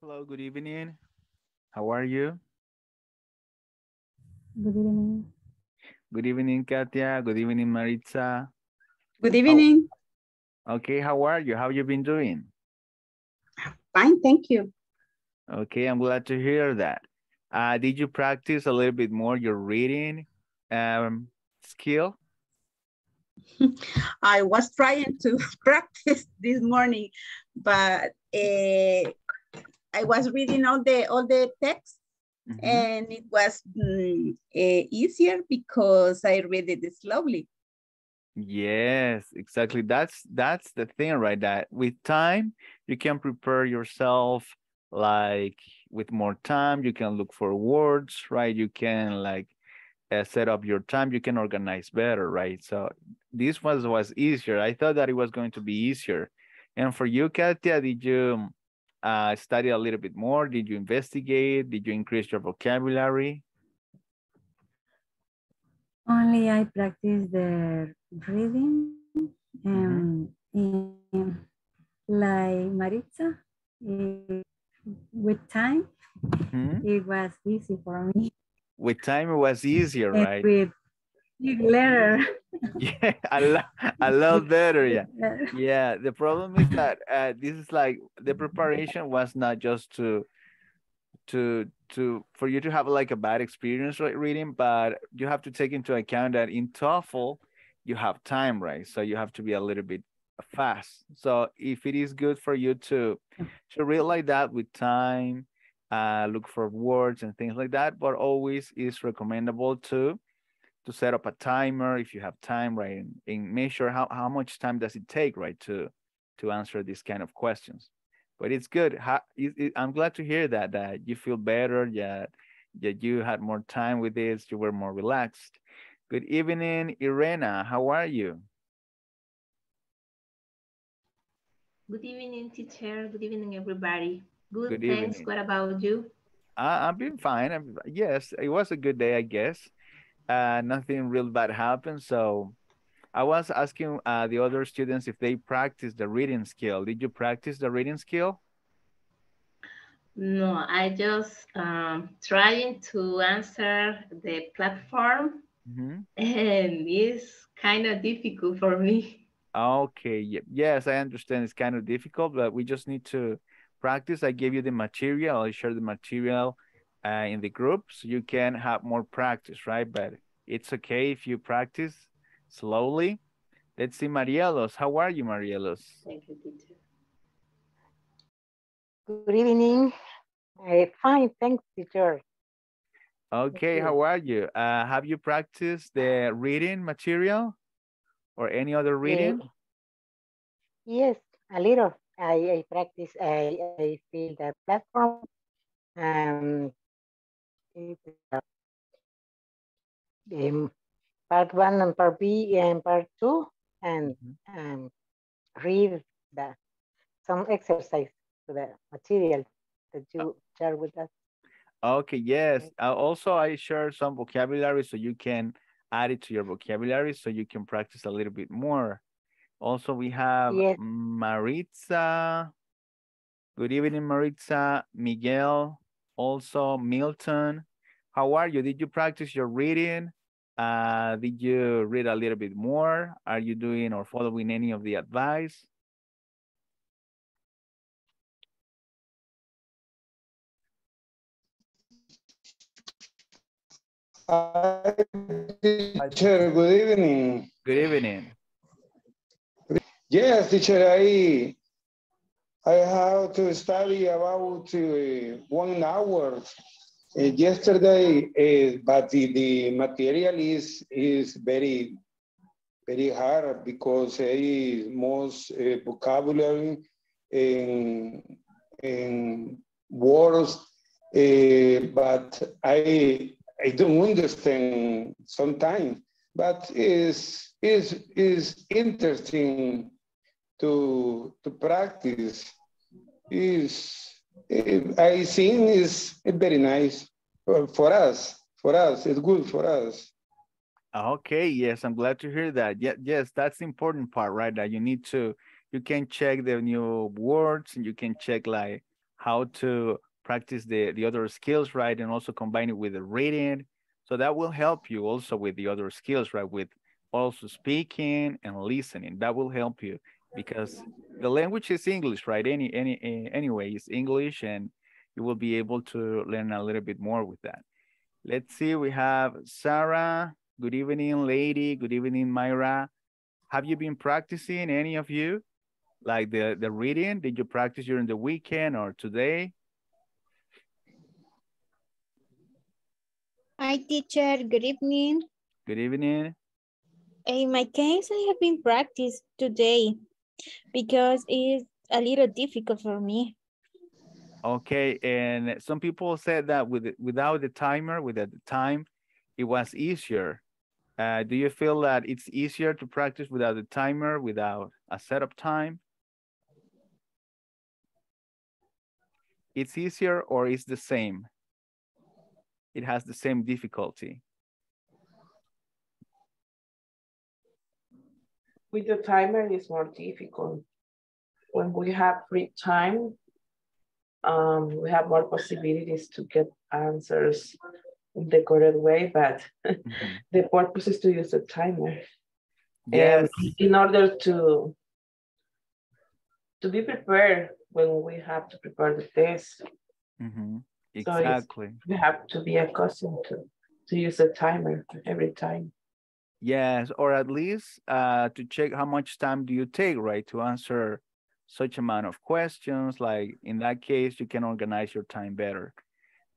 Hello, good evening. How are you? Good evening. Good evening, Katia. Good evening, Maritza. Good evening. Okay, how are you? How you been doing? Fine, thank you. Okay, I'm glad to hear that. Uh, did you practice a little bit more your reading um, skill? I was trying to practice this morning, but uh, I was reading all the all the text Mhm. and it was mm, eh, easier because I read it slowly. Yes, exactly. That's that's the thing, right? That with time you can prepare yourself like with more time, you can look for words, right? You can like uh, set up your time, you can organize better, right? So this was was easier. I thought that it was going to be easier. And for you, Katia, did you uh, study a little bit more? Did you investigate? Did you increase your vocabulary? Only I practice the reading and in, like Maritza, with time, Mhm. it was easy for me. With time, it was easier, And right? with big letter. Yeah, a lot, a lot better, yeah. Yeah, the problem is that uh, this is like the preparation was not just to to to for you to have like a bad experience right reading, but you have to take into account that in TOEFL you have time, right? So you have to be a little bit fast. So if it is good for you to to read like that with time, uh, look for words and things like that, but always is recommendable to to set up a timer if you have time, right? And, and measure how, how much time does it take, right, to to answer these kind of questions. But it's good. How, it, it- I'm glad to hear that that you feel better, that that you had more time with this, you were more relaxed. Good evening, Irena. How are you? Good evening, teacher. Good evening, everybody. Good, Good thanks. evening. What about you? I, I've been fine. I'm, yes, it was a good day, I guess. Uh, nothing real bad happened. So I was asking uh, the other students if they practice the reading skill. Did you practice the reading skill? No, I just um, trying to answer the platform, Mhm. and it's kind of difficult for me. Okay, yes, I understand it's kind of difficult, but we just need to practice. I gave you the material. I share the material uh, in the group so you can have more practice, right? But it's okay if you practice slowly. Let's see, Marielos. How are you, Marielos? Thank you, teacher. Good evening. Uh, fine, thanks, teacher. Okay, you. how are you? Uh, have you practiced the reading material or any other reading? Uh, yes, a little. I, I practice, I, I fill the platform. Um, it, um, part one and part B and part two, and um, read the some exercise to the material that you share with us. Okay, yes. Uh, also, I share some vocabulary so you can add it to your vocabulary so you can practice a little bit more. Also, we have Yes. Maritza. Good evening, Maritza. Miguel. Also, Milton. How are you? Did you practice your reading? Uh, did you read a little bit more? Are you doing or following any of the advice? Hi, teacher. Good evening. Good evening. Yes, teacher. I I have to study about uh, one hour uh, yesterday, uh, but the, the material is is very very hard because is most uh, vocabulary and and words, uh, but I I don't understand sometimes. But is is is interesting to to practice. Is Eh, I think is eh, very nice for, for us. For us, it's good for us. Okay, yes, I'm glad to hear that. Yeah, yes, that's the important part, right? That you need to, you can check the new words and you can check like how to practice the, the other skills, right? And also combine it with the reading. So that will help you also with the other skills, right? With also speaking and listening. That will help you because the language is English, right? Any, any, anyway, it's English and you will be able to learn a little bit more with that. Let's see, we have Sarah. Good evening, lady. Good evening, Myra. Have you been practicing, any of you? Like the, the reading, did you practice during the weekend or today? Hi, teacher. Good evening. Good evening. In my case, I have been practiced today because it's a little difficult for me. Okay, and some people said that with without the timer, without the time, it was easier. Uh, do you feel that it's easier to practice without the timer, without a setup time? It's easier or it's the same? It has the same difficulty. With the timer, it's more difficult. When we have free time, um, we have more possibilities to get answers in the correct way, but the purpose is to use the timer. Yes. In order to to be prepared when we have to prepare the test. Mm -hmm. Exactly. So we have to be accustomed to to use a timer every time. Yes, or at least uh, to check how much time do you take, right, to answer such amount of questions. Like in that case, you can organize your time better.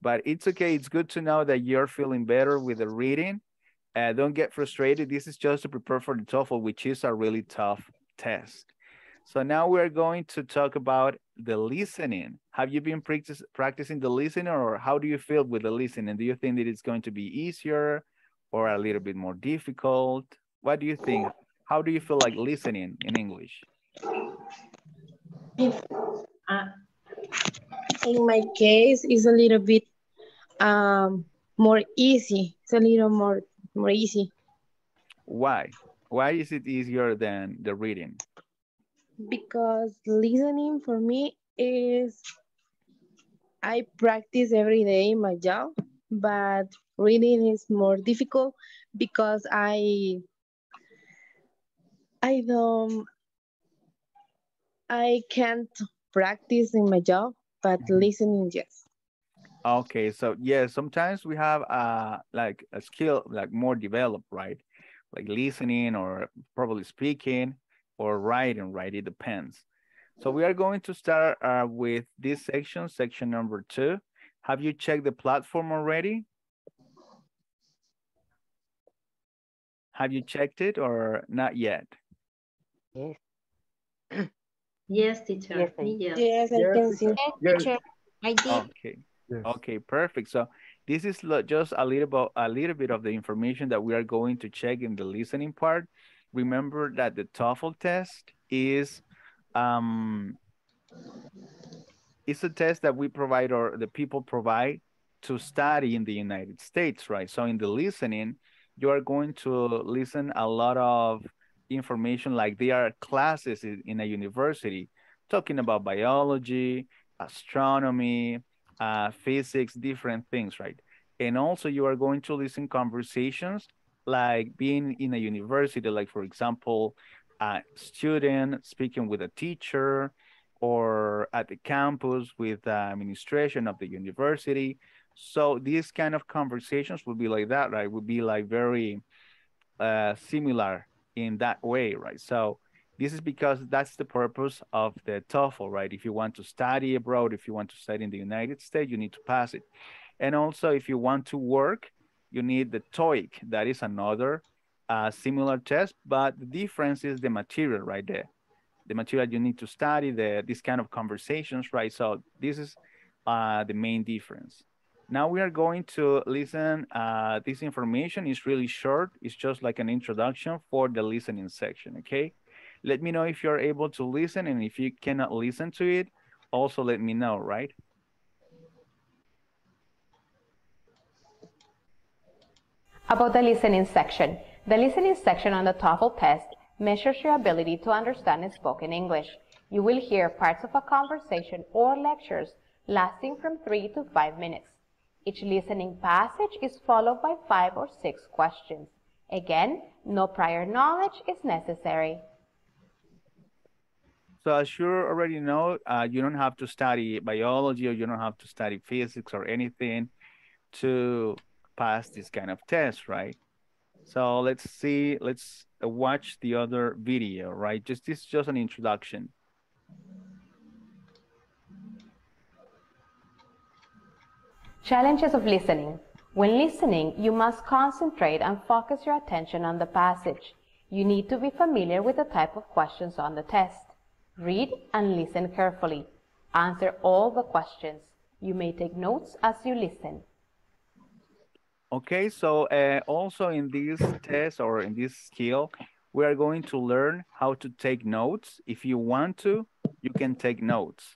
But it's okay. It's good to know that you're feeling better with the reading. Uh, don't get frustrated. This is just to prepare for the TOEFL, which is a really tough test. So now we're going to talk about the listening. Have you been practice, practicing the listening or how do you feel with the listening? Do you think that it's going to be easier or a little bit more difficult? What do you think? How do you feel like listening in English? Uh, in my case, it's a little bit um, more easy. It's a little more more easy. Why? Why is it easier than the reading? Because listening for me is I practice every day in my job, but reading is more difficult because I I don't I can't practice in my job, but mm-hmm. listening, yes. Okay, so yeah, sometimes we have uh like a skill like more developed, right? Like listening or probably speaking or writing, right? It depends. So we are going to start uh, with this section, section number two. Have you checked the platform already? Have you checked it or not yet? Yes. Yes, teacher. Yes, yes. I can see. Yes, teacher. I did. Okay. Yes. Okay, perfect. So this is just a little bit, a little bit of the information that we are going to check in the listening part. Remember that the TOEFL test is um, it's a test that we provide or the people provide to study in the United States, right? So in the listening, you are going to listen a lot of information like there are classes in a university talking about biology, astronomy, uh, physics, different things, right? And also you are going to listen conversations like being in a university, like for example, a student speaking with a teacher or at the campus with the administration of the university. So these kind of conversations would be like that, right? Would be like very uh, similar in that way, right? So this is because that's the purpose of the TOEFL, right? If you want to study abroad, if you want to study in the United States, you need to pass it. And also, if you want to work, you need the TOEIC. That is another uh, similar test, but the difference is the material right there. The material you need to study, the this kind of conversations, right? So this is uh, the main difference. Now we are going to listen. Uh, this information is really short. It's just like an introduction for the listening section, okay? Let me know if you're able to listen and if you cannot listen to it, also let me know, right? About the listening section. The listening section on the TOEFL test measures your ability to understand spoken English. You will hear parts of a conversation or lectures lasting from 3 to 5 minutes. Each listening passage is followed by 5 or 6 questions. Again, no prior knowledge is necessary. So as you already know, uh, you don't have to study biology or you don't have to study physics or anything to pass this kind of test, right? So let's see, let's watch the other video, right? Just this is just an introduction. Challenges of listening. When listening, you must concentrate and focus your attention on the passage. You need to be familiar with the type of questions on the test. Read and listen carefully. Answer all the questions. You may take notes as you listen. Okay, so uh, also in this test or in this skill, we are going to learn how to take notes. If you want to, you can take notes.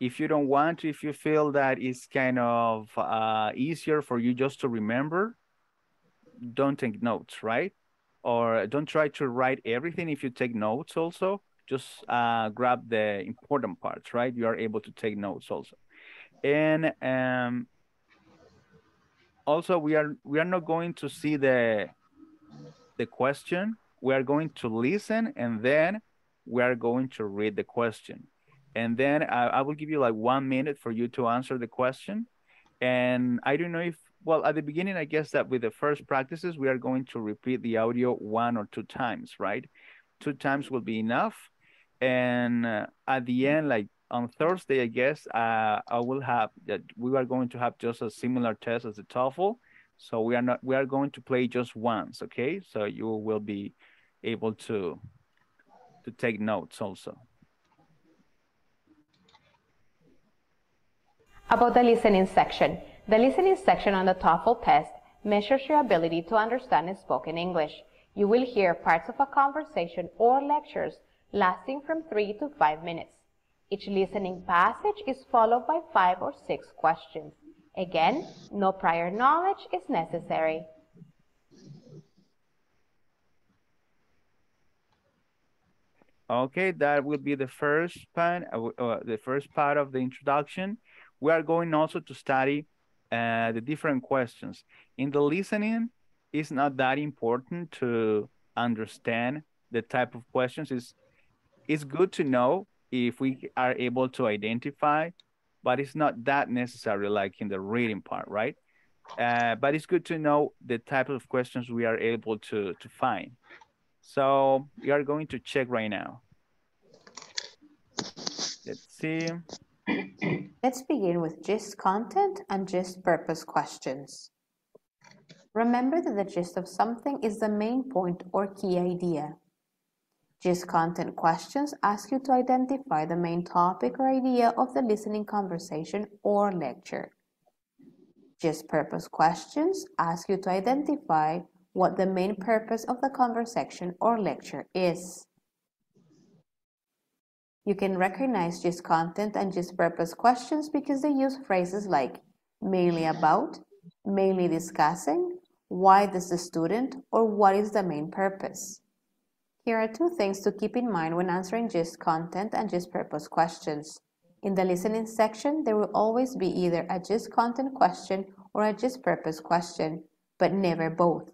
If you don't want to, if you feel that it's kind of uh, easier for you just to remember, don't take notes, right? Or don't try to write everything if you take notes also. Just uh, grab the important parts, right? You are able to take notes also. And um, also we are we are not going to see the the question we are going to listen and then we are going to read the question. And then I, I, will give you like one minute for you to answer the question. And I don't know if, well, at the beginning, I guess that with the first practices, we are going to repeat the audio one or two times, right? Two times will be enough. And uh, at the end, like on Thursday, I guess, uh, I will have that we are going to have just a similar test as the TOEFL. So we are not, we are going to play just once, okay? So you will be able to to take notes also. About the listening section. The listening section on the TOEFL test measures your ability to understand spoken English. You will hear parts of a conversation or lectures lasting from 3 to 5 minutes. Each listening passage is followed by 5 or 6 questions. Again, no prior knowledge is necessary. Okay, that will be the first part, uh, uh, the first part of the introduction. We are going also to study uh, the different questions. In the listening, it's not that important to understand the type of questions. It's, it's good to know if we are able to identify, but it's not that necessary like in the reading part, right? Uh, but it's good to know the type of questions we are able to, to find. So we are going to check right now. Let's see. Let's begin with gist content and gist purpose questions. Remember that the gist of something is the main point or key idea. Gist content questions ask you to identify the main topic or idea of the listening conversation or lecture. Gist purpose questions ask you to identify what the main purpose of the conversation or lecture is. You can recognize gist content and gist purpose questions because they use phrases like mainly about, mainly discussing, why does the student, or what is the main purpose. Here are two things to keep in mind when answering gist content and gist purpose questions. In the listening section, there will always be either a gist content question or a gist purpose question, but never both.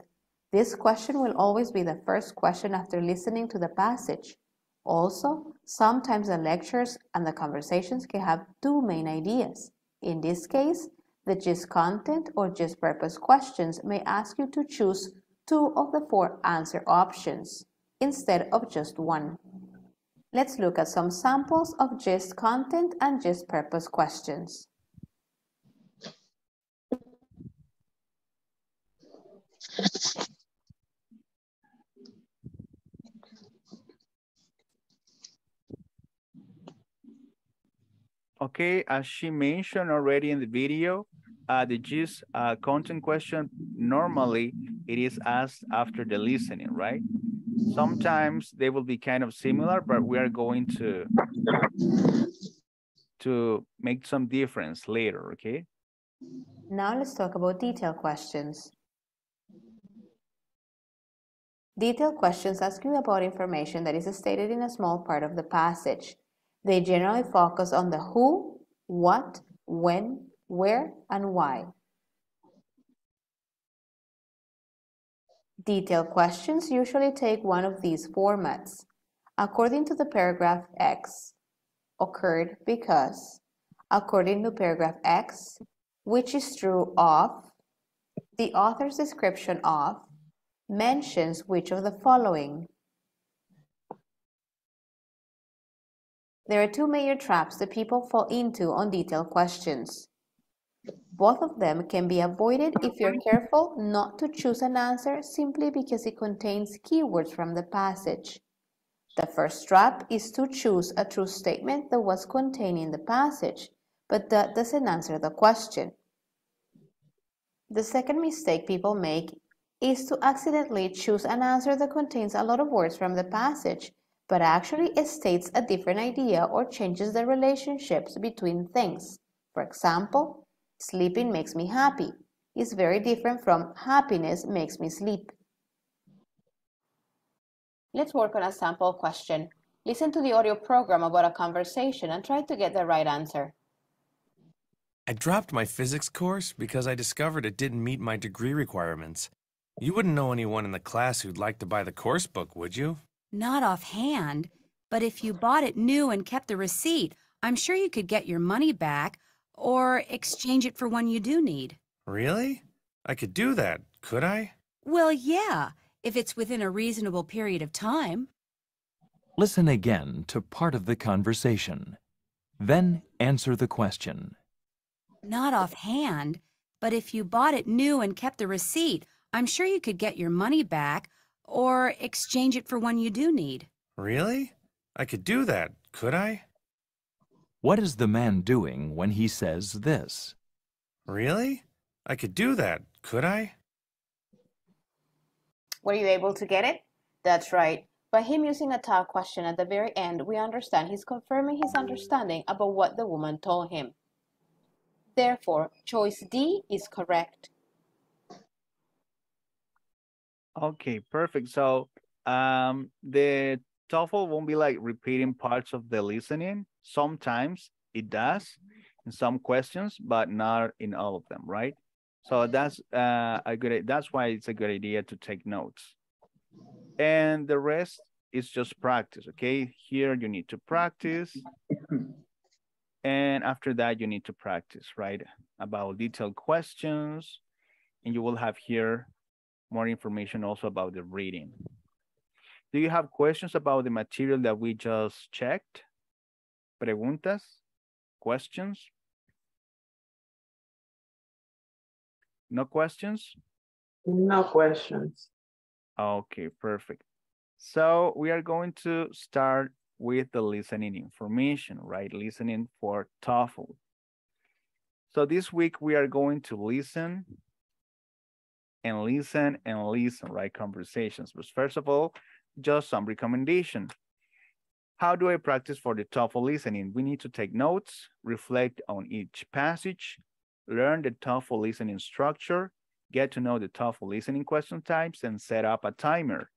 This question will always be the first question after listening to the passage. Also, sometimes the lectures and the conversations can have two main ideas. In this case, the gist content or gist purpose questions may ask you to choose two of the four answer options instead of just one. Let's look at some samples of gist content and gist purpose questions. Okay, as she mentioned already in the video, uh, the GIST uh, content question, normally it is asked after the listening, right? Sometimes they will be kind of similar, but we are going to, to make some difference later, okay? Now let's talk about detail questions. Detailed questions ask you about information that is stated in a small part of the passage. They generally focus on the who, what, when, where, and why. Detailed questions usually take one of these formats. According to the paragraph X, occurred because, according to paragraph X, which is true of, the author's description of, mentions which of the following. There are two major traps that people fall into on detailed questions. Both of them can be avoided if you're careful not to choose an answer simply because it contains keywords from the passage. The first trap is to choose a true statement that was contained in the passage, but that doesn't answer the question. The second mistake people make is to accidentally choose an answer that contains a lot of words from the passage, but actually it states a different idea or changes the relationships between things. For example, sleeping makes me happy is very different from happiness makes me sleep. Let's work on a sample question. Listen to the audio program about a conversation and try to get the right answer. I dropped my physics course because I discovered it didn't meet my degree requirements. You wouldn't know anyone in the class who'd like to buy the course book, would you? Not offhand, but if you bought it new and kept the receipt, I'm sure you could get your money back or exchange it for one you do need. Really? I could do that, could I? Well, yeah, if it's within a reasonable period of time. Listen again to part of the conversation. Then answer the question. Not offhand, but if you bought it new and kept the receipt, I'm sure you could get your money back or exchange it for one you do need. Really? I could do that, could I? What is the man doing when he says this? Really? I could do that, could I? Were you able to get it? That's right. By him using a tag question at the very end, we understand he's confirming his understanding about what the woman told him. Therefore, choice D is correct. Okay, perfect. So um, the TOEFL won't be like repeating parts of the listening. Sometimes it does in some questions, but not in all of them, right? So that's uh, a good. That's why it's a good idea to take notes. And the rest is just practice. Okay, here you need to practice, and after that you need to practice, right? About detailed questions, and you will have here more information also about the reading. Do you have questions about the material that we just checked? Preguntas? Questions? No questions? No questions. Okay, perfect. So we are going to start with the listening information, right? Listening for TOEFL. So this week we are going to listen and listen and listen, right? Conversations. But first of all, just some recommendation. How do I practice for the TOEFL listening? We need to take notes, reflect on each passage, learn the TOEFL listening structure, get to know the TOEFL listening question types, and set up a timer.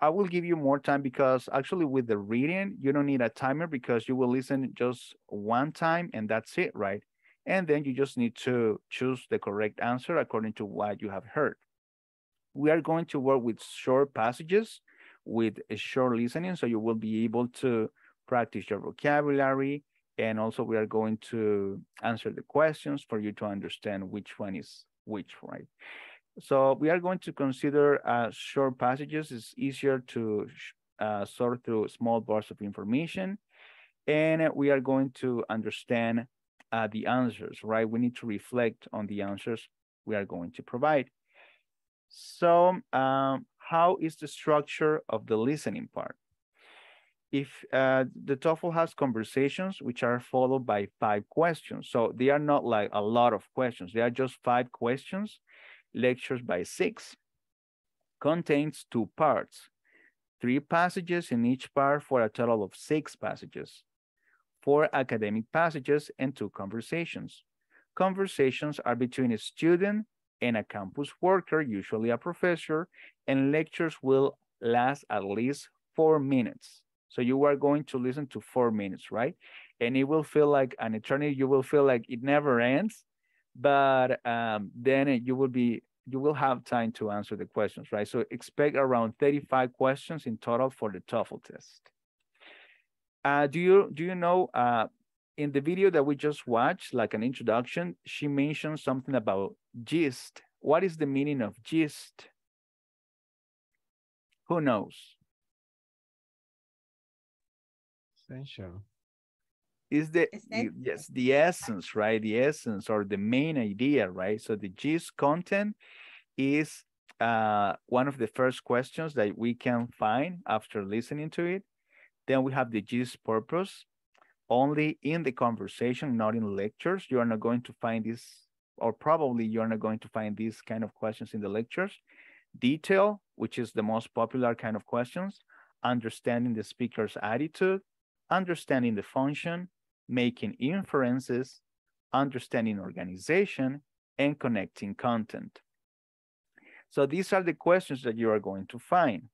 I will give you more time because actually with the reading, you don't need a timer because you will listen just one time and that's it, right? And then you just need to choose the correct answer according to what you have heard. We are going to work with short passages with a short listening, so you will be able to practice your vocabulary. And also we are going to answer the questions for you to understand which one is which, right? So we are going to consider uh, short passages. It's easier to uh, sort through small bars of information. And we are going to understand uh, the answers, right? We need to reflect on the answers we are going to provide. So um, how is the structure of the listening part? If uh, the TOEFL has conversations which are followed by five questions, so they are not like a lot of questions, they are just five questions, lectures by six, contains two parts, three passages in each part for a total of six passages, four academic passages and two conversations. Conversations are between a student and a campus worker, usually a professor, and lectures will last at least four minutes. So you are going to listen to four minutes, right? and it will feel like an eternity. You will feel like it never ends, but um, then you will be you will have time to answer the questions, right? So expect around 35 questions in total for the TOEFL test. Uh, do you do you know uh, in the video that we just watched, like an introduction, she mentioned something about gist. What is the meaning of gist? Who knows? Essential. Is the yes the essence, right? The essence or the main idea, right? So the gist content is uh, one of the first questions that we can find after listening to it. Then we have the gist purpose, only in the conversation, not in lectures. You are not going to find this, or probably you're not going to find these kind of questions in the lectures. Detail, which is the most popular kind of questions, understanding the speaker's attitude, understanding the function, making inferences, understanding organization, and connecting content. So these are the questions that you are going to find.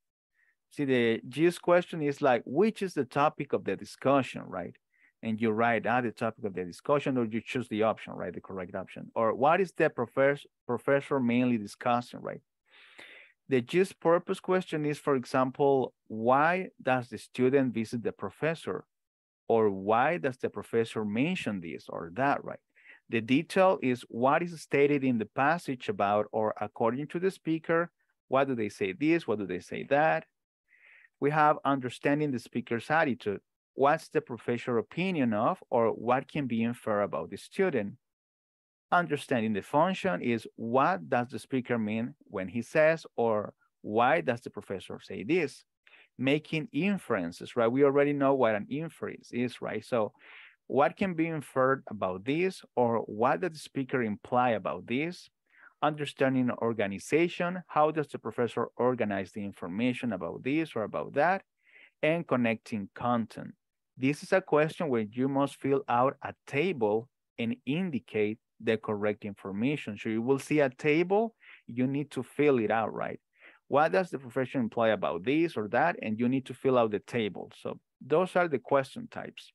See, the GIST question is like, which is the topic of the discussion, right? and you write out the topic of the discussion or you choose the option, right? The correct option. Or what is the professor, professor mainly discussing, right? The gist purpose question is, for example, why does the student visit the professor? Or why does the professor mention this or that, right? The detail is what is stated in the passage about or according to the speaker, why do they say this, what do they say that? We have understanding the speaker's attitude what's the professor opinion of or what can be inferred about the student. Understanding the function is what does the speaker mean when he says or why does the professor say this? Making inferences, right? We already know what an inference is, right? So what can be inferred about this or what does the speaker imply about this? Understanding organization, how does the professor organize the information about this or about that? And connecting content. This is a question where you must fill out a table and indicate the correct information. So you will see a table, you need to fill it out, right? What does the profession imply about this or that? And you need to fill out the table. So those are the question types.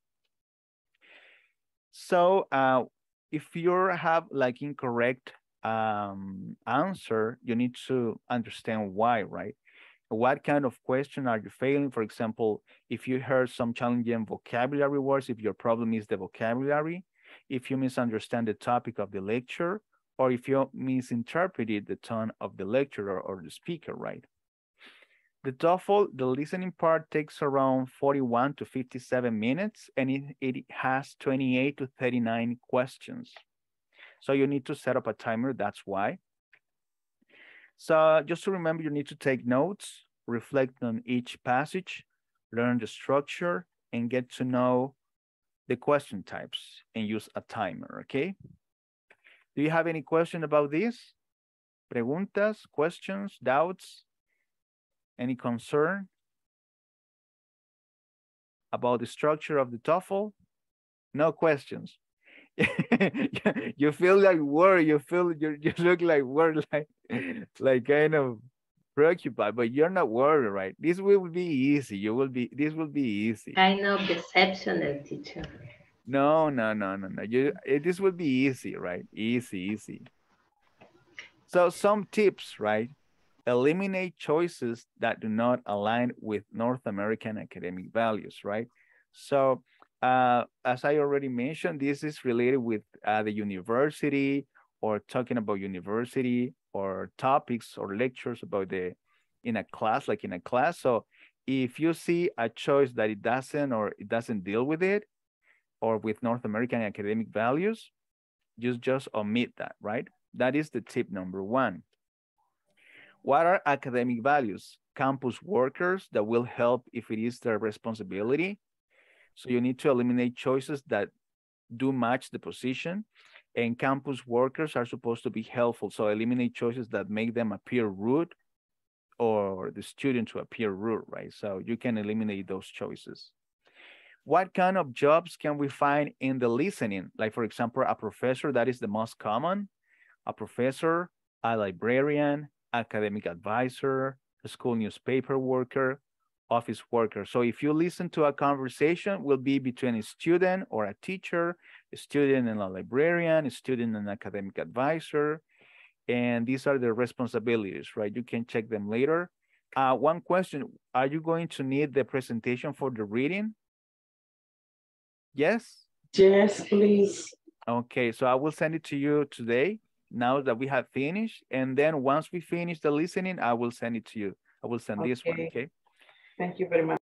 So uh, if you have like incorrect um, answer, you need to understand why, right? what kind of question are you failing? For example, if you heard some challenging vocabulary words, if your problem is the vocabulary, if you misunderstand the topic of the lecture, or if you misinterpreted the tone of the lecturer or the speaker, right? The TOEFL, the listening part takes around 41 to 57 minutes, and it, it has 28 to 39 questions. So you need to set up a timer, that's why. So just to remember, you need to take notes, reflect on each passage, learn the structure, and get to know the question types and use a timer, okay? Do you have any question about this? Preguntas, questions, doubts? Any concern about the structure of the TOEFL? No questions. you feel like worried. You feel you you look like worried, like like kind of preoccupied, but you're not worried, right? This will be easy. You will be. This will be easy. Kind of exceptional, teacher. No, no, no, no, no. You. It, this will be easy, right? Easy, easy. So some tips, right? Eliminate choices that do not align with North American academic values, right? So uh, as I already mentioned, this is related with uh, the university or talking about university or topics or lectures about the in a class, like in a class. So if you see a choice that it doesn't or it doesn't deal with it or with North American academic values, just just omit that, right? That is the tip number one. What are academic values? Campus workers that will help if it is their responsibility so you need to eliminate choices that do match the position and campus workers are supposed to be helpful. So eliminate choices that make them appear rude or the student to appear rude, right? So you can eliminate those choices. What kind of jobs can we find in the listening? Like for example, a professor, that is the most common, a professor, a librarian, academic advisor, a school newspaper worker, office worker. So if you listen to a conversation, will be between a student or a teacher, a student and a librarian, a student and academic advisor. And these are the responsibilities, right? You can check them later. Uh, one question, are you going to need the presentation for the reading? Yes? Yes, please. Okay, so I will send it to you today, now that we have finished. And then once we finish the listening, I will send it to you. I will send this one, Okay. Thank you very much.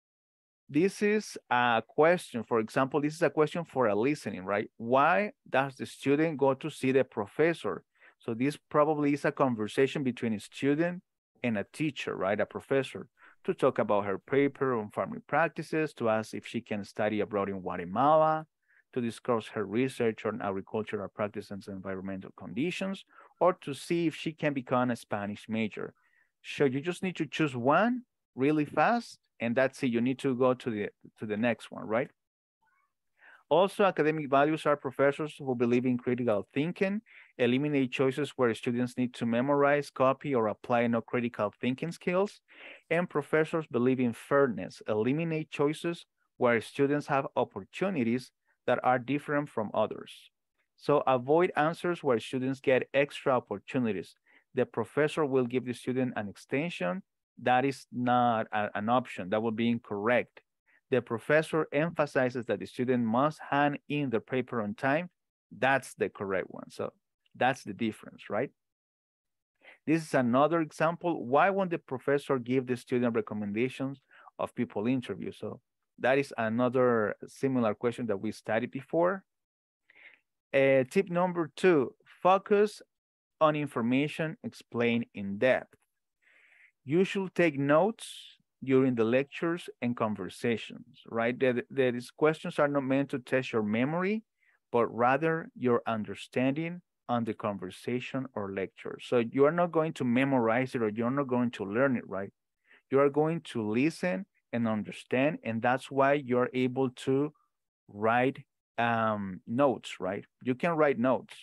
This is a question, for example, this is a question for a listening, right? Why does the student go to see the professor? So this probably is a conversation between a student and a teacher, right? A professor to talk about her paper on farming practices, to ask if she can study abroad in Guatemala, to discuss her research on agricultural practices and environmental conditions, or to see if she can become a Spanish major. So you just need to choose one really fast, and that's it. You need to go to the to the next one, right? Also, academic values are professors who believe in critical thinking, eliminate choices where students need to memorize, copy, or apply no critical thinking skills, and professors believe in fairness, eliminate choices where students have opportunities that are different from others. So avoid answers where students get extra opportunities. The professor will give the student an extension. That is not a- an option. That would be incorrect. The professor emphasizes that the student must hand in the paper on time. That's the correct one. So that's the difference, right? This is another example. Why won't the professor give the student recommendations of people interview? So that is another similar question that we studied before. Uh, tip number two, focus on information explained in depth. You should take notes during the lectures and conversations, right? That, that these questions are not meant to test your memory, but rather your understanding on the conversation or lecture. So you are not going to memorize it or you're not going to learn it, right? You are going to listen and understand, and that's why you're able to write um, notes, right? You can write notes.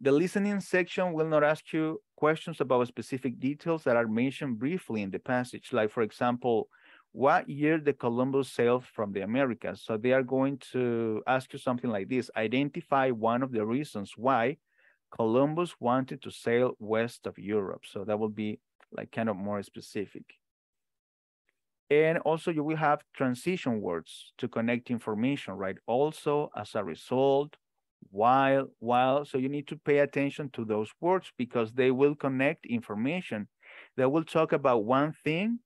The listening section will not ask you questions about specific details that are mentioned briefly in the passage. Like, for example, what year the Columbus sailed from the Americas? So they are going to ask you something like this. Identify one of the reasons why Columbus wanted to sail west of Europe. So that will be like kind of more specific. And also you will have transition words to connect information, right? Also, as a result, while, while, so you need to pay attention to those words because they will connect information. They will talk about one thing,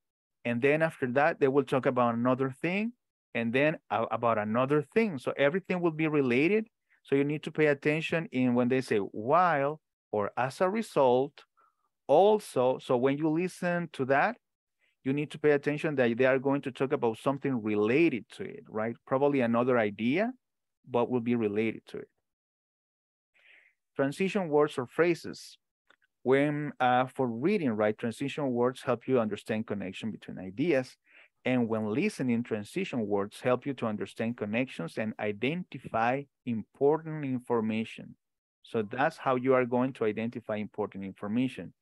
and then after that, they will talk about another thing, and then about another thing. So everything will be related. So you need to pay attention in when they say while or as a result, also, so when you listen to that, you need to pay attention that they are going to talk about something related to it, right? Probably another idea, but will be related to it. Transition words or phrases. When uh, for reading, right, transition words help you understand connection between ideas. And when listening, transition words help you to understand connections and identify important information. So that's how you are going to identify important information.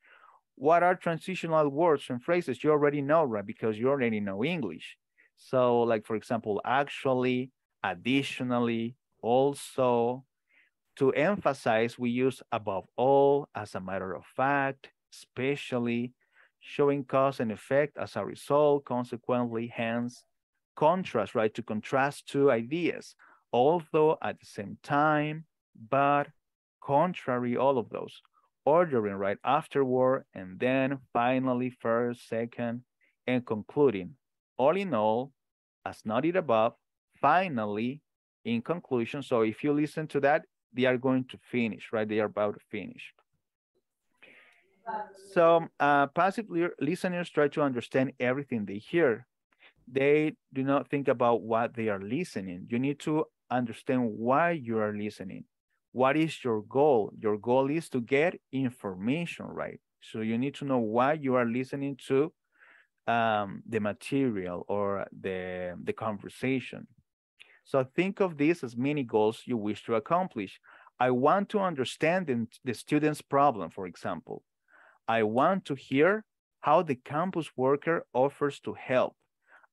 What are transitional words and phrases? You already know, right? Because you already know English. So like, for example, actually, additionally, also, to emphasize, we use above all, as a matter of fact, especially, showing cause and effect as a result, consequently, hence, contrast, right? To contrast two ideas, although at the same time, but contrary, all of those. Ordering, right? Afterward, and then finally, first, second, and concluding. All in all, as noted above, finally, in conclusion. So if you listen to that, they are going to finish, right? They are about to finish. So uh, passive li- listeners try to understand everything they hear. They do not think about what they are listening. You need to understand why you are listening. What is your goal? Your goal is to get information, right? So you need to know why you are listening to um, the material or the, the conversation. So think of this as many goals you wish to accomplish. I want to understand the, student's problem, for example. I want to hear how the campus worker offers to help.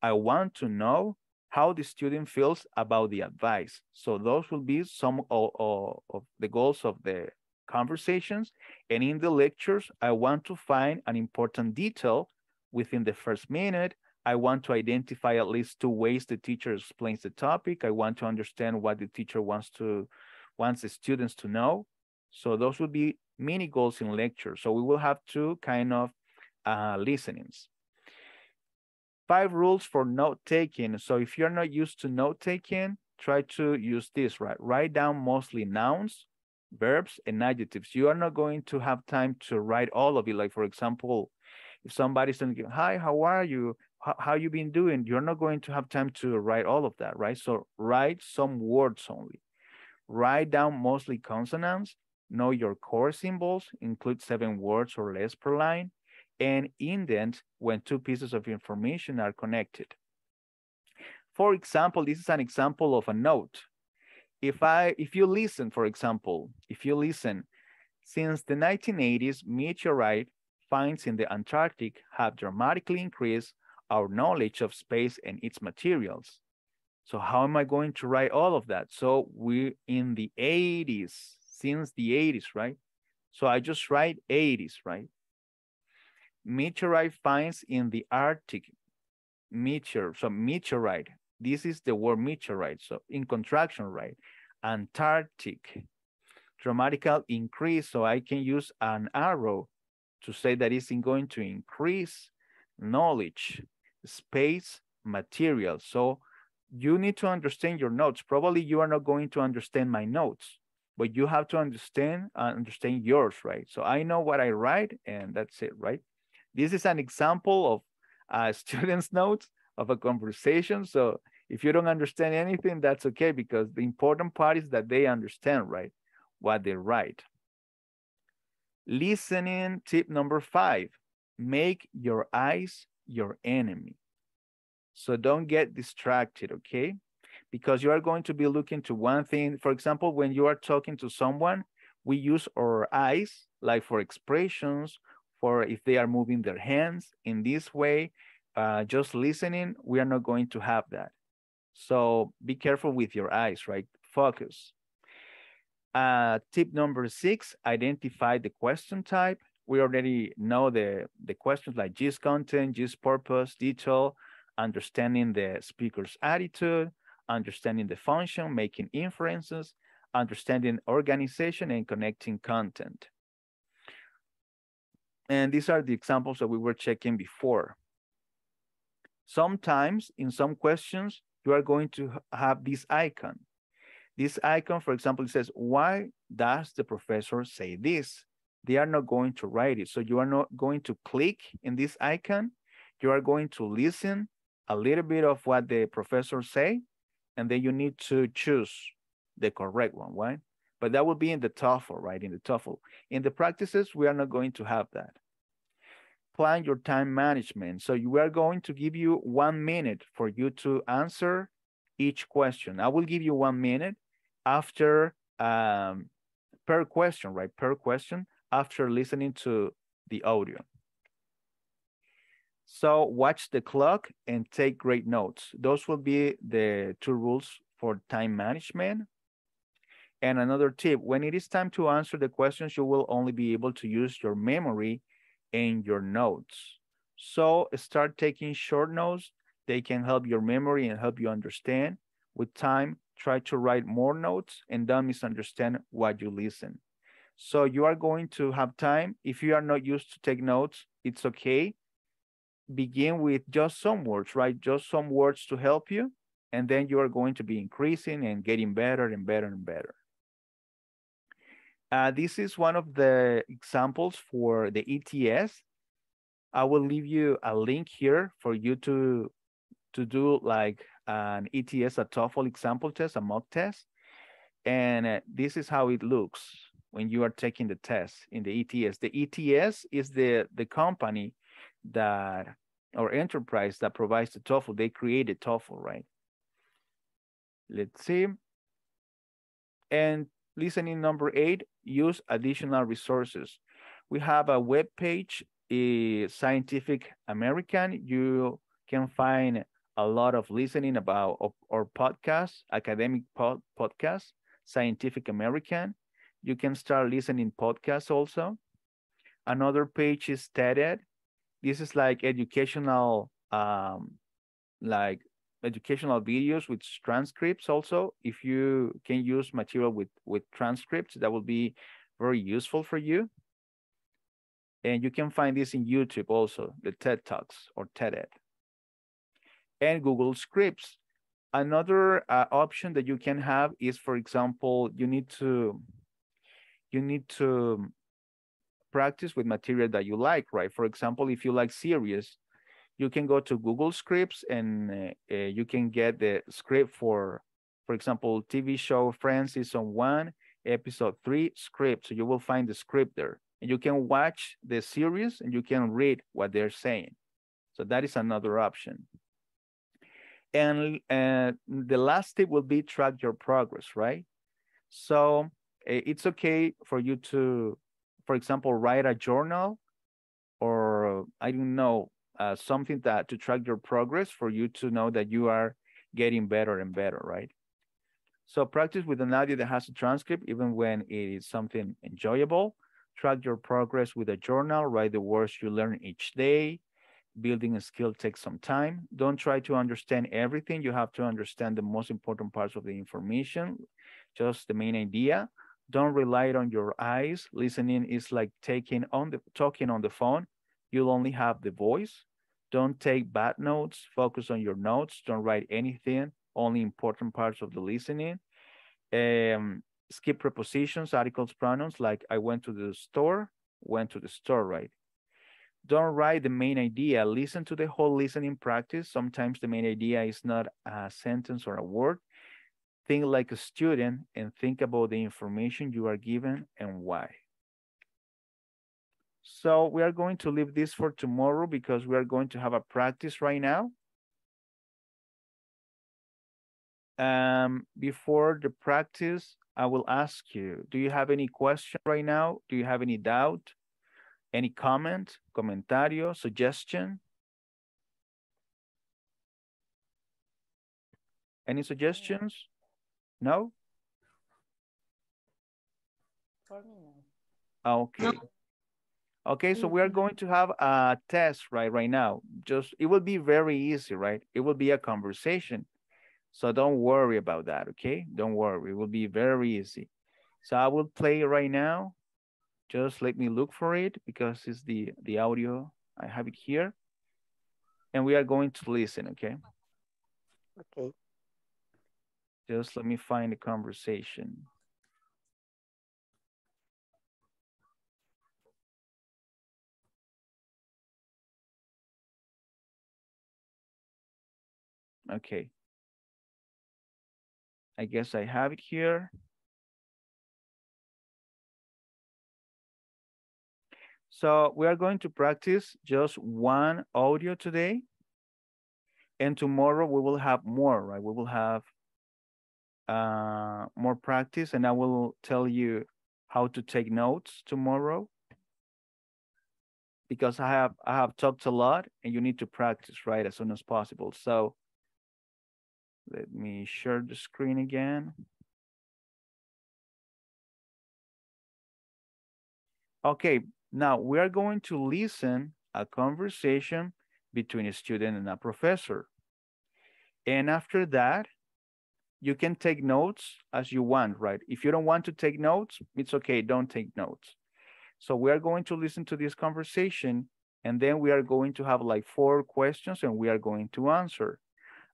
I want to know how the student feels about the advice. So those will be some of the goals of the conversations. And in the lectures, I want to find an important detail within the first minute. I want to identify at least two ways the teacher explains the topic. I want to understand what the teacher wants to wants the students to know. So those would be mini goals in lecture. So we will have two kind of uh, listenings. Five rules for note taking. So if you're not used to note taking, try to use this, right? Write down mostly nouns, verbs, and adjectives. You are not going to have time to write all of it. Like for example, if somebody's saying, hi, how are you? How, you been doing? You're not going to have time to write all of that, right? So write some words only. Write down mostly consonants. Know your core symbols. Include seven words or less per line and indent when two pieces of information are connected. For example, this is an example of a note. If I, if you listen, for example, if you listen, since the 1980s, meteorite finds in the Antarctic have dramatically increased our knowledge of space and its materials. So how am I going to write all of that? So we in the 80s, since the 80s, right? So I just write 80s, right? meteorite finds in the Arctic meteor, so meteorite, this is the word meteorite, so in contraction, right? Antarctic, dramatical increase, so I can use an arrow to say that it's going to increase knowledge, space, material. So you need to understand your notes. Probably you are not going to understand my notes, but you have to understand uh, understand yours, right? So I know what I write and that's it, right? This is an example of a student's notes of a conversation. So if you don't understand anything, that's okay because the important part is that they understand, right, what they write. Listening tip number five, make your eyes your enemy. So don't get distracted, okay? Because you are going to be looking to one thing. For example, when you are talking to someone, we use our eyes like for expressions for if they are moving their hands in this way, uh, just listening, we are not going to have that. So be careful with your eyes, right? Focus. Uh, tip number six, identify the question type. We already know the, the questions like gist content, gist purpose, detail, understanding the speaker's attitude, understanding the function, making inferences, understanding organization, and connecting content. And these are the examples that we were checking before. Sometimes in some questions, you are going to have this icon. This icon, for example, says, why does the professor say this? They are not going to write it. So you are not going to click in this icon. You are going to listen a little bit of what the professor say, and then you need to choose the correct one, right? But that will be in the TOEFL, right? In the TOEFL. In the practices, we are not going to have that. Plan your time management. So we are going to give you one minute for you to answer each question. I will give you one minute after, um, per question, right? Per question after listening to the audio. So watch the clock and take great notes. Those will be the two rules for time management. And another tip, when it is time to answer the questions, you will only be able to use your memory and your notes. So start taking short notes. They can help your memory and help you understand. With time, try to write more notes and don't misunderstand what you listen. So you are going to have time. If you are not used to take notes, it's okay. Begin with just some words, right? Just some words to help you. And then you are going to be increasing and getting better and better and better. Uh, this is one of the examples for the ETS. I will leave you a link here for you to, to do like an ETS, a TOEFL example test, a mock test. And uh, this is how it looks when you are taking the test in the ETS. The ETS is the, the company that, or enterprise that provides the TOEFL. They created TOEFL, right? Let's see. And listening number eight, use additional resources. We have a web page eh, Scientific American, you can find a lot of listening about or podcasts, academic pod, podcasts, Scientific American. You can start listening podcasts also. Another page is TED Ed. This is like educational, um, like educational videos with transcripts also. If you can use material with, with transcripts, that will be very useful for you. And you can find this in YouTube also, the TED Talks or TED Ed. and Google Scripts. Another uh, option that you can have is, for example, you need to you need to practice with material that you like, right? For example, if you like series, you can go to Google Scripts and uh, uh, you can get the script for, for example, TV show Friends season one, episode three script. So you will find the script there, and you can watch the series and you can read what they're saying. So that is another option. And uh, the last tip will be track your progress, right? So it's okay for you to, for example, write a journal or I don't know, uh, something that to track your progress for you to know that you are getting better and better, right? So practice with an audio that has a transcript, even when it is something enjoyable. Track your progress with a journal, write the words you learn each day, building a skill takes some time. Don't try to understand everything. You have to understand the most important parts of the information, just the main idea. Don't rely on your eyes. Listening is like taking on the talking on the phone. You'll only have the voice. Don't take bad notes. Focus on your notes. Don't write anything. Only important parts of the listening. Um, skip prepositions, articles, pronouns, like I went to the store, went to the store, right? don't write the main idea. Listen to the whole listening practice. Sometimes the main idea is not a sentence or a word. Think like a student and think about the information you are given and why. So we are going to leave this for tomorrow because we are going to have a practice right now. Um, before the practice, I will ask you, do you have any question right now? Do you have any doubt? Any comment, comentario, suggestion? Any suggestions? No? Ah, okay. Okay, so we are mm-hmm. going to have a test right right now. Just it will be very easy, right? It will be a conversation. So don't worry about that, okay? Don't worry, it will be very easy. So I will play right now. Just let me look for it because it's the, the audio. I have it here. And we are going to listen, okay? Okay. Just let me find the conversation. Okay. I guess I have it here. So we are going to practice just one audio today. And tomorrow we will have more, right? We will have uh, more practice and I will tell you how to take notes tomorrow. Because I have I have talked a lot and you need to practice, right, as soon as possible. So let me share the screen again. Okay, now we are going to listen a conversation between a student and a professor. And after that, you can take notes as you want, right? If you don't want to take notes, it's okay, don't take notes. So we are going to listen to this conversation and then we are going to have like four questions and we are going to answer.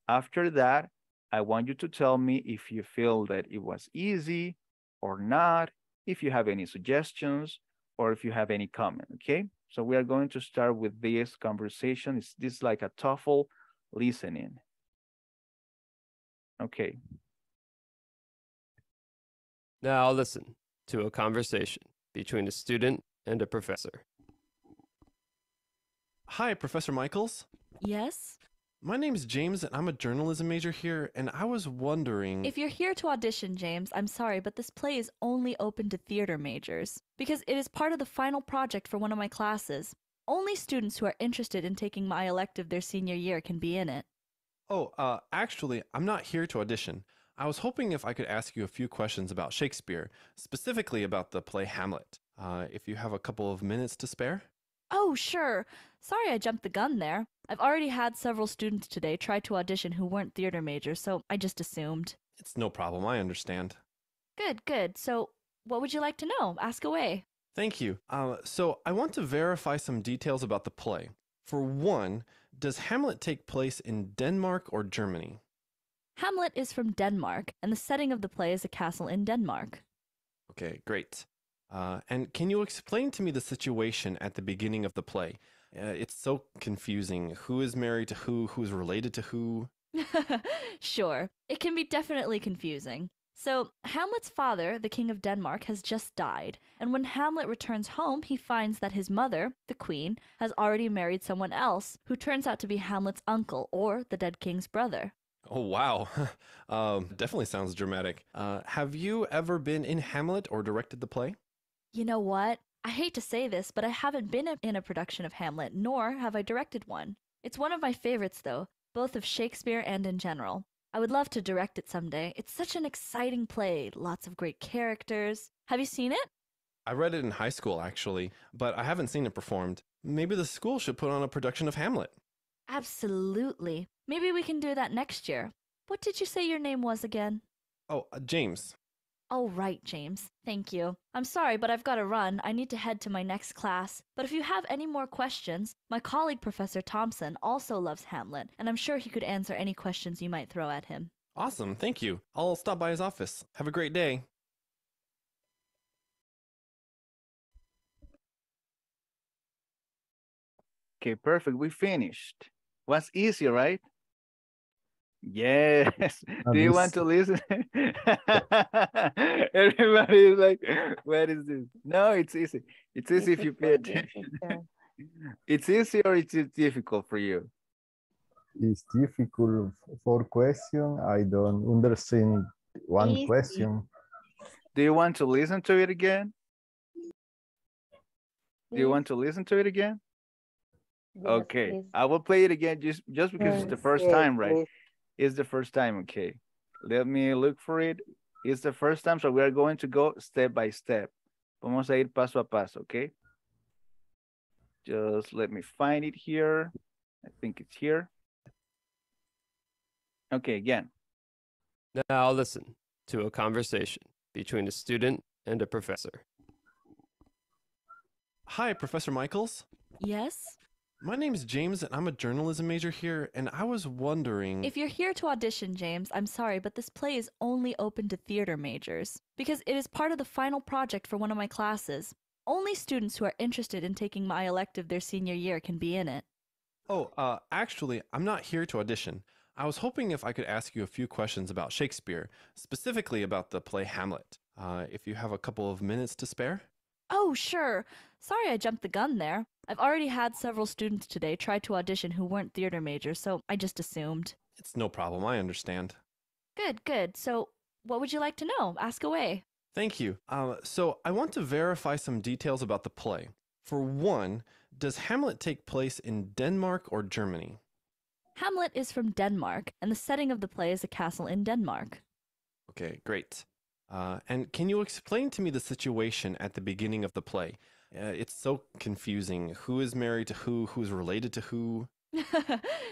After that, I want you to tell me if you feel that it was easy or not, if you have any suggestions, or if you have any comment, okay? So we are going to start with this conversation. It's this like a TOEFL listening. Okay. Now listen to a conversation between a student and a professor. Hi, Professor Michaels. Yes? My name's James, and I'm a journalism major here, and I was wondering. If you're here to audition, James, I'm sorry, but this play is only open to theater majors because it is part of the final project for one of my classes. Only students who are interested in taking my elective their senior year can be in it. Oh, uh, actually, I'm not here to audition. I was hoping if I could ask you a few questions about Shakespeare, specifically about the play Hamlet. Uh, if you have a couple of minutes to spare? Oh, sure. Sorry I jumped the gun there. I've already had several students today try to audition who weren't theater majors, so I just assumed. It's no problem, I understand. Good, good. So, what would you like to know? Ask away. Thank you. Uh, so, I want to verify some details about the play. For one, does Hamlet take place in Denmark or Germany? Hamlet is from Denmark, and the setting of the play is a castle in Denmark. Okay, great. Uh, and can you explain to me the situation at the beginning of the play? Uh, it's so confusing. Who is married to who? Who's related to who? sure, it can be definitely confusing. So, Hamlet's father, the King of Denmark, has just died, and when Hamlet returns home, he finds that his mother, the Queen, has already married someone else, who turns out to be Hamlet's uncle, or the dead king's brother. Oh, wow. um, definitely sounds dramatic. Uh, have you ever been in Hamlet or directed the play? You know what? I hate to say this, but I haven't been in a production of Hamlet, nor have I directed one. It's one of my favorites, though, both of Shakespeare and in general. I would love to direct it someday. It's such an exciting play, lots of great characters. Have you seen it? I read it in high school, actually, but I haven't seen it performed. Maybe the school should put on a production of Hamlet. Absolutely. Maybe we can do that next year. What did you say your name was again? Oh, uh, James. Oh, right, James. Thank you. I'm sorry, but I've got to run. I need to head to my next class. But if you have any more questions, my colleague, Professor Thompson, also loves Hamlet, and I'm sure he could answer any questions you might throw at him. Awesome, thank you. I'll stop by his office. Have a great day. Okay, perfect. We finished. Was easy, right? Yes. Do you want to listen? Everybody is like, what is this? No, it's easy. It's easy if you pay attention. it's easy or it's difficult for you? It's difficult for question. I don't understand one Easy. question. Do you want to listen to it again? Do you want to listen to it again? okay, I will play it again just just because it's the first yes, time, right? Please. It's the first time, okay. Let me look for it. It's the first time, so we are going to go step by step. Vamos a ir paso a paso, okay? Just let me find it here. I think it's here. Okay, again. Now listen to a conversation between a student and a professor. Hi, Professor Michaels. Yes? My name's James, and I'm a journalism major here, and I was wondering. If you're here to audition, James, I'm sorry, but this play is only open to theater majors because it is part of the final project for one of my classes. Only students who are interested in taking my elective their senior year can be in it. Oh, uh, actually, I'm not here to audition. I was hoping if I could ask you a few questions about Shakespeare, specifically about the play Hamlet. Uh, if you have a couple of minutes to spare? Oh, sure. Sorry I jumped the gun there. I've already had several students today try to audition who weren't theater majors, so I just assumed. It's no problem, I understand. Good, good. So, what would you like to know? Ask away. Thank you. Uh, so, I want to verify some details about the play. For one, does Hamlet take place in Denmark or Germany? Hamlet is from Denmark, and the setting of the play is a castle in Denmark. Okay, great. Uh, and can you explain to me the situation at the beginning of the play? Uh, it's so confusing. Who is married to who? Who's related to who?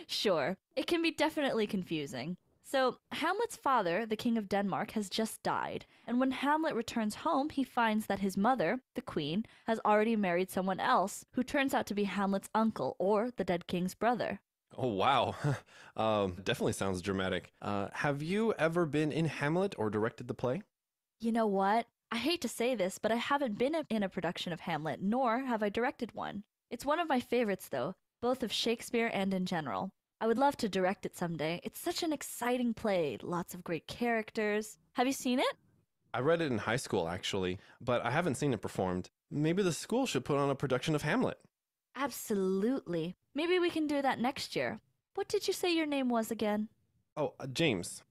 sure, it can be definitely confusing. So, Hamlet's father, the King of Denmark, has just died, and when Hamlet returns home, he finds that his mother, the Queen, has already married someone else, who turns out to be Hamlet's uncle, or the dead king's brother. Oh, wow. um, definitely sounds dramatic. Uh, have you ever been in Hamlet or directed the play? You know what? I hate to say this, but I haven't been in a production of Hamlet, nor have I directed one. It's one of my favorites, though, both of Shakespeare and in general. I would love to direct it someday. It's such an exciting play, lots of great characters. Have you seen it? I read it in high school, actually, but I haven't seen it performed. Maybe the school should put on a production of Hamlet. Absolutely. Maybe we can do that next year. What did you say your name was again? Oh, uh, James.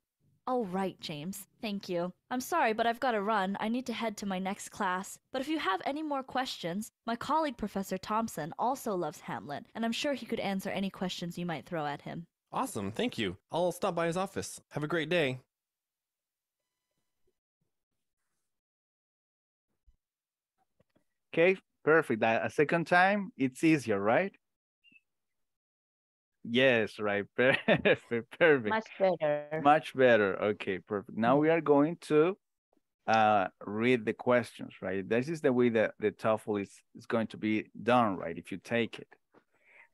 Oh, right, James. Thank you. I'm sorry, but I've got to run. I need to head to my next class. But if you have any more questions, my colleague Professor Thompson also loves Hamlet, and I'm sure he could answer any questions you might throw at him. Awesome, thank you. I'll stop by his office. Have a great day. Okay, perfect. A a second time, it's easier, right? Yes, right. Perfect. Perfect. Much better. Much better. Okay, perfect. Now we are going to uh, read the questions, right? This is the way that the TOEFL is, is going to be done, right? If you take it.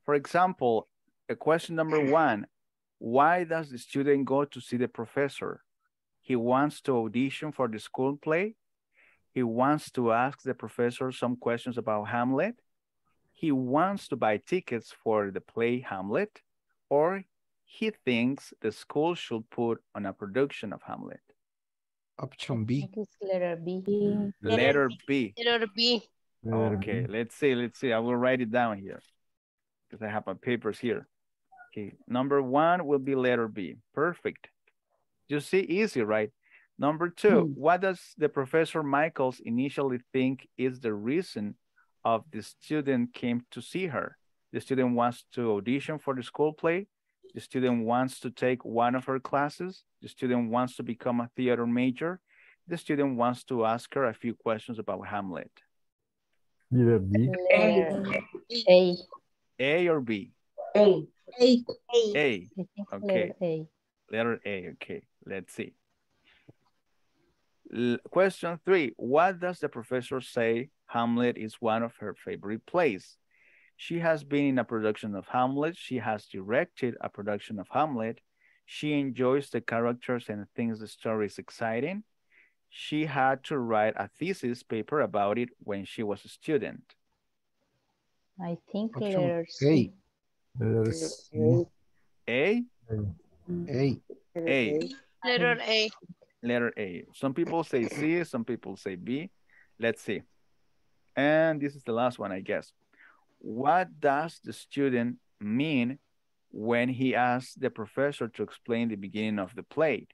For example, a question number one, why does the student go to see the professor? He wants to audition for the school play. He wants to ask the professor some questions about Hamlet. He wants to buy tickets for the play Hamlet, or he thinks the school should put on a production of Hamlet. Option B. It's letter B. Letter B. Letter B. Okay, let's see, let's see. I will write it down here because I have my papers here. Okay, number one will be letter B. Perfect. You see, easy, right? Number two, hmm. what does the Professor Michaels initially think is the reason of the student came to see her? The student wants to audition for the school play. The student wants to take one of her classes. The student wants to become a theater major. The student wants to ask her a few questions about Hamlet. Letter B. A. A or B? A. A. A. Okay. Letter A. Letter A. Okay. Let's see. L- question three. What does the professor say Hamlet is one of her favorite plays? She has been in a production of Hamlet. She has directed a production of Hamlet. She enjoys the characters and thinks the story is exciting. She had to write a thesis paper about it when she was a student. I think Option letter A. C. Letter C. A? A. A. Mm. Letter A. letter A. Some people say C, some people say B. Let's see. And this is the last one, I guess. What does the student mean when he asks the professor to explain the beginning of the play?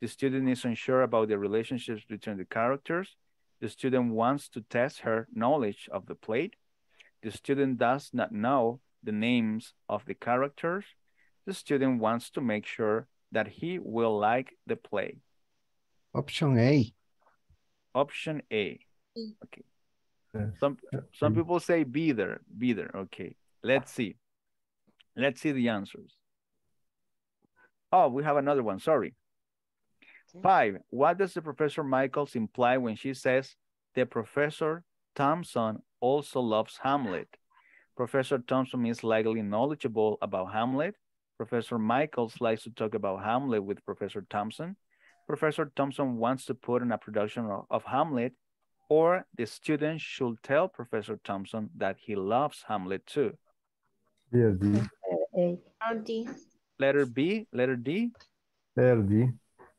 The student is unsure about the relationships between the characters. The student wants to test her knowledge of the play. The student does not know the names of the characters. The student wants to make sure that he will like the play. Option A. Option A. Okay. Some some people say be there, be there. Okay. Let's see. Let's see the answers. Oh, we have another one. Sorry. Five. What does the Professor Michaels imply when she says the Professor Thompson also loves Hamlet? Professor Thompson is likely knowledgeable about Hamlet. Professor Michaels likes to talk about Hamlet with Professor Thompson. Professor Thompson wants to put on a production of, of Hamlet, or the student should tell Professor Thompson that he loves Hamlet too. Letter D. A. D. Letter B, letter D, Letter D.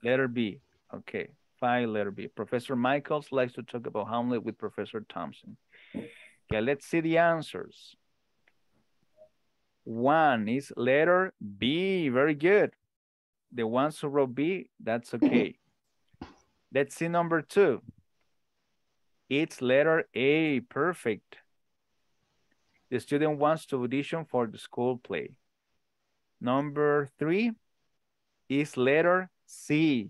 letter B. Okay, five letter B. Professor Michaels likes to talk about Hamlet with Professor Thompson. Okay, let's see the answers. One is letter B, very good. The ones who wrote B, that's okay. Let's see number two. It's letter A, perfect. The student wants to audition for the school play. Number three is letter C.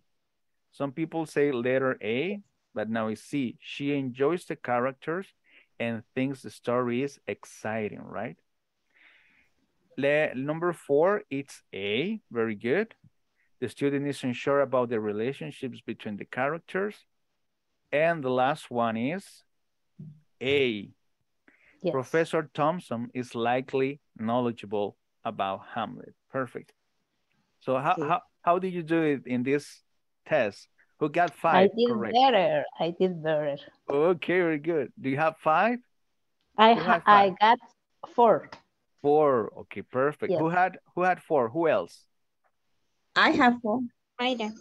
Some people say letter A, but now it's C. She enjoys the characters and thinks the story is exciting, right? Le number four, it's A, very good. The student is unsure about the relationships between the characters. And the last one is A. Yes. Professor Thompson is likely knowledgeable about Hamlet. Perfect. So how, Okay. how, how did you do it in this test? Who got five? I did correct? better. I did better. Okay, very good. Do you have five? I ha had I got four. Four. Okay, perfect. Who had who had four? Who else? I have four. Mayra.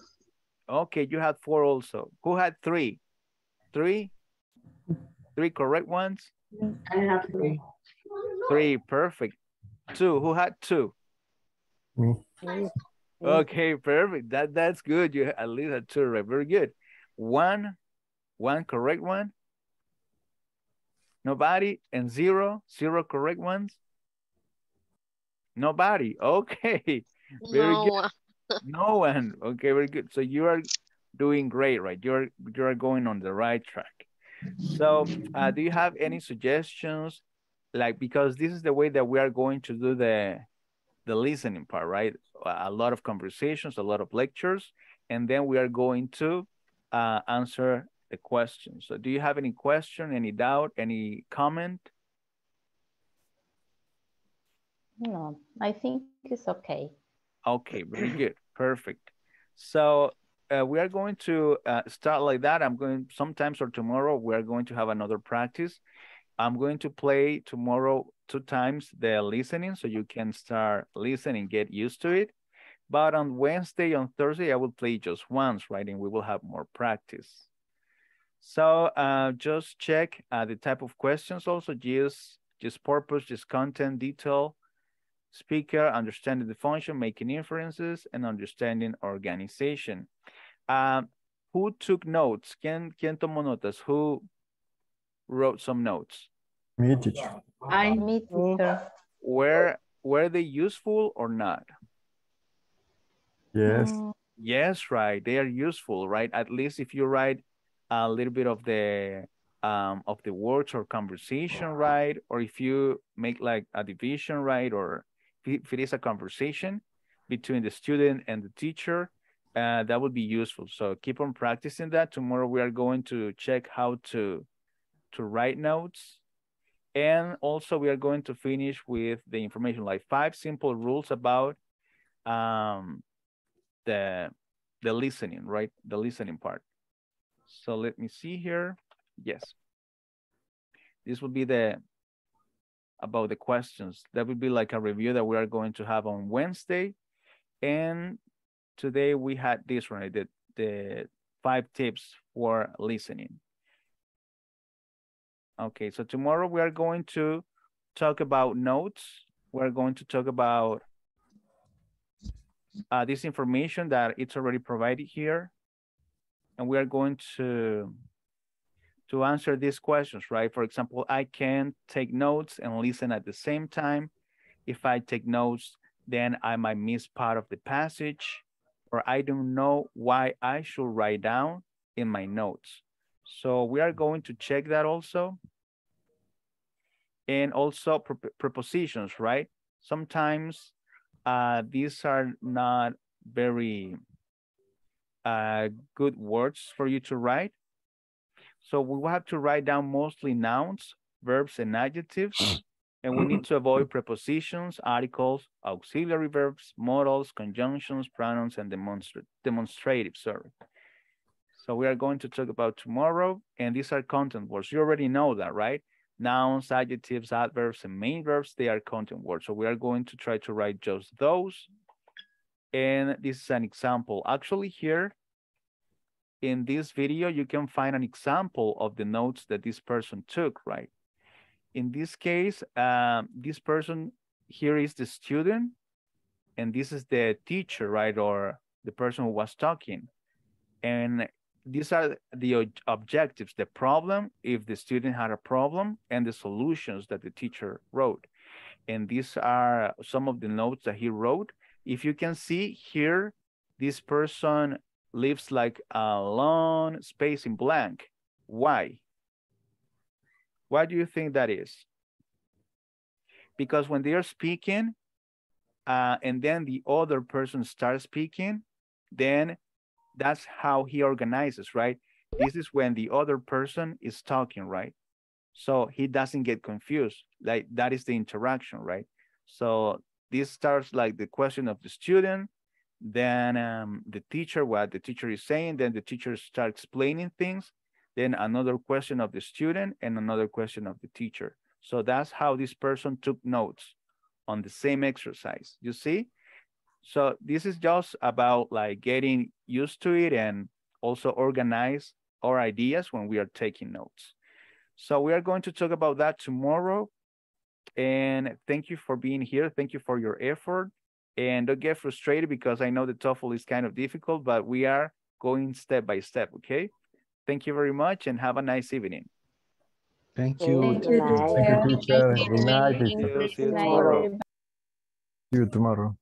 Okay, you had four also. Who had three? Three? Three correct ones? I have three. Three, perfect. Two, who had two? Me. Okay, perfect. That that's good. You at least had two right. Very good. One, one correct one. Nobody and zero, zero correct ones. Nobody. Okay. Very No good. No one. Okay, very good. So you are doing great, right? You're you are going on the right track. So uh, do you have any suggestions? Like because this is the way that we are going to do the the listening part, right? A lot of conversations, a lot of lectures, and then we are going to uh, answer the questions. So do you have any question, any doubt, any comment? No, I think it's okay. Okay, very good. Perfect. So uh, we are going to uh, start like that. I'm going sometimes or tomorrow, we're going to have another practice. I'm going to play tomorrow two times the listening so you can start listening, get used to it. But on Wednesday, on Thursday, I will play just once, right? And we will have more practice. So uh, just check uh, the type of questions also, just, gist purpose, gist content, detail, speaker, understanding the function, making inferences, and understanding organization. Um, who took notes? ¿Quién, ¿Quién tomó notas? Who wrote some notes? Me, teacher. I me teacher. Were, were they useful or not? Yes. Yes, right. They are useful, right? At least if you write a little bit of the um of the words or conversation, right? Or if you make like a division, right? Or if it is a conversation between the student and the teacher, uh, that would be useful. So keep on practicing that. Tomorrow we are going to check how to to write notes. And also we are going to finish with the information like five simple rules about um the the listening, right? The listening part. So let me see here. Yes. This will be the about the questions. That would be like a review that we are going to have on Wednesday. And today we had this right, the, the five tips for listening. Okay, so tomorrow we are going to talk about notes. We're going to talk about uh, this information that it's already provided here. And we are going to, to answer these questions, right? For example, I can take notes and listen at the same time. If I take notes, then I might miss part of the passage or I don't know why I should write down in my notes. So we are going to check that also. And also pre prepositions, right? Sometimes uh, these are not very uh, good words for you to write. So we will have to write down mostly nouns, verbs, and adjectives. And we need to avoid mm-hmm. prepositions, articles, auxiliary verbs, modals, conjunctions, pronouns, and demonstra demonstrative, sorry. So we are going to talk about tomorrow, and these are content words. You already know that, right? Nouns, adjectives, adverbs, and main verbs, they are content words. So we are going to try to write just those. And this is an example. Actually here, in this video, you can find an example of the notes that this person took, right? In this case, um, this person here is the student, and this is the teacher, right? Or the person who was talking. And these are the objectives, the problem, if the student had a problem, and the solutions that the teacher wrote. And these are some of the notes that he wrote. If you can see here, this person leaves like a long space in blank. Why? Why do you think that is? Because when they are speaking, uh, and then the other person starts speaking, then that's how he organizes, right? This is when the other person is talking, right? So he doesn't get confused. Like that is the interaction, right? So this starts like the question of the student, then um, the teacher, what the teacher is saying, then the teacher starts explaining things, then another question of the student and another question of the teacher. So that's how this person took notes on the same exercise, you see? So this is just about like getting used to it and also organize our ideas when we are taking notes. So we are going to talk about that tomorrow. And thank you for being here. Thank you for your effort. And don't get frustrated because I know the TOEFL is kind of difficult, but we are going step by step, okay? Thank you very much and have a nice evening. Thank you. Thank you, Thank teacher. you, teacher. Good night. See you, see you tomorrow. See you tomorrow.